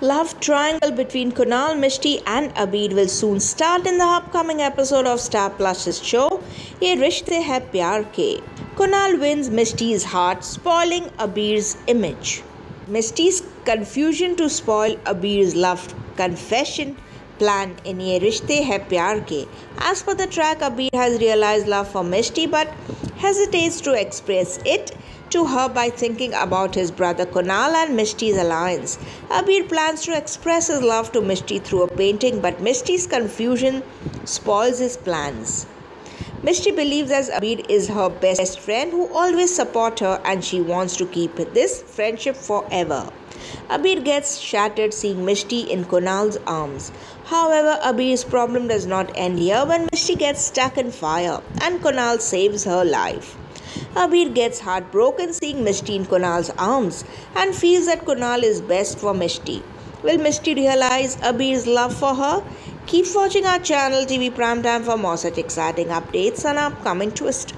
love triangle between Kunal, Mishti, and Abeer will soon start in the upcoming episode of Star Plus's show Yeh Rishtey Hain Pyaar Ke. Kunal wins Mishti's heart, spoiling Abeer's image. Mishti's confusion to spoil Abeer's love confession plan in Yeh Rishtey Hain Pyaar Ke. As per the track, Abeer has realized love for Mishti but hesitates to express it to her by thinking about his brother Kunal and Mishti's alliance. Abeer plans to express his love to Mishti through a painting, but Mishti's confusion spoils his plans. Mishti believes as Abeer is her best friend who always supports her and she wants to keep this friendship forever. Abeer gets shattered seeing Mishti in Kunal's arms. However, Abeer's problem does not end here when Mishti gets stuck in fire and Kunal saves her life. Abeer gets heartbroken seeing Mishti in Kunal's arms and feels that Kunal is best for Mishti. Will Mishti realize Abeer's love for her? Keep watching our channel TV Primetime for more such exciting updates and upcoming twists.